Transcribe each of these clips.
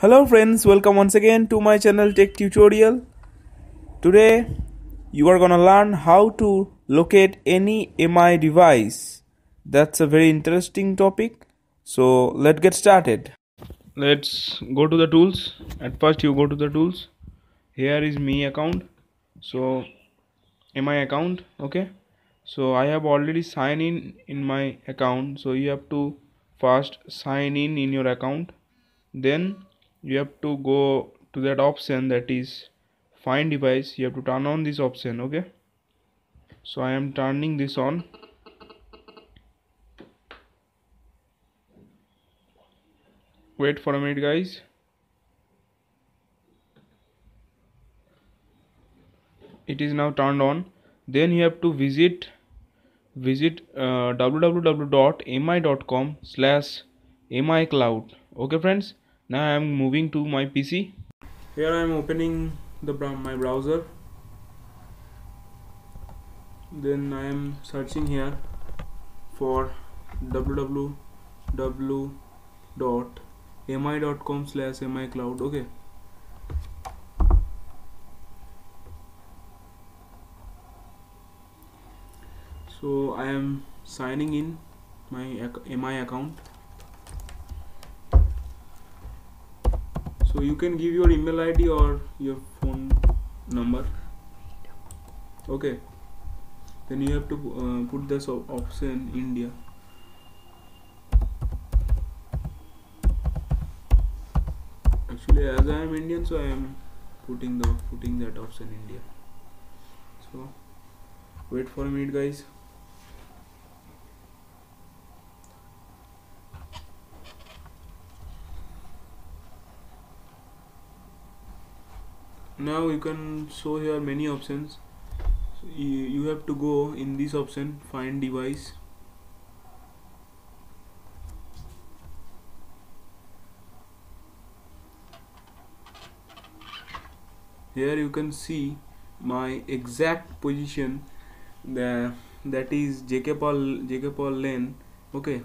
Hello friends, welcome once again to my channel Tech Tutorial. Today you are gonna learn how to locate any MI device. That's a very interesting topic. So let's get started. Let's go to the tools. At first you go to the tools. Here is MI account. So MI account, okay. So I have already signed in in my account. So you have to first sign in in your account then you have to go to that option that is find device you have to turn on this option okay? So i am turning this on. Wait for a minute guys. It is now turned on. Then you have to visit visit uh, www.mi.com slash mi cloud okay friends now i am moving to my pc here i am opening the my browser. Then i am searching here for www.mi.com slash micloud okay. So I am signing in my MI account so you can give your email ID or your phone number. Okay. Then you have to uh, put this option India. Actually as I am Indian so I am putting the putting that option India. So wait for a minute guys now you can show here many options. So you, you have to go in this option find device. Here you can see my exact position. The that is JK Paul JK Paul lane. Okay.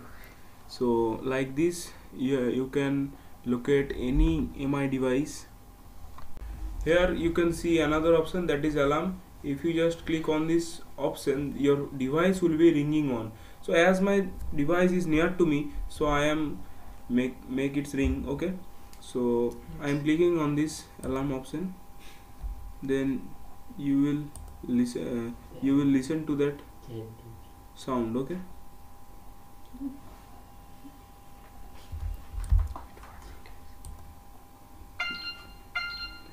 So like this you, you can locate any MI device here you can see another option that is alarm. If you just click on this option your device will be ringing on. So as my device is near to me so I am make make it ring okay? So I am clicking on this alarm option. Then you will listen uh, you will listen to that sound okay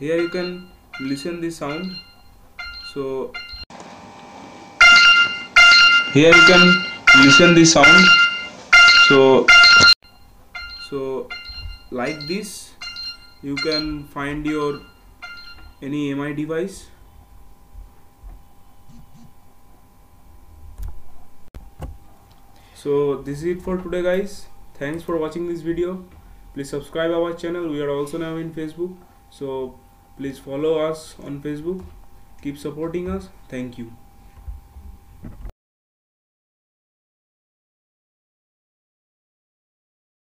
here you can listen the sound. So here you can listen the sound. So so like this you can find your any MI device. So this is it for today guys. Thanks for watching this video. Please subscribe our channel. We are also now in facebook. So please follow us on facebook. Keep supporting us. Thank you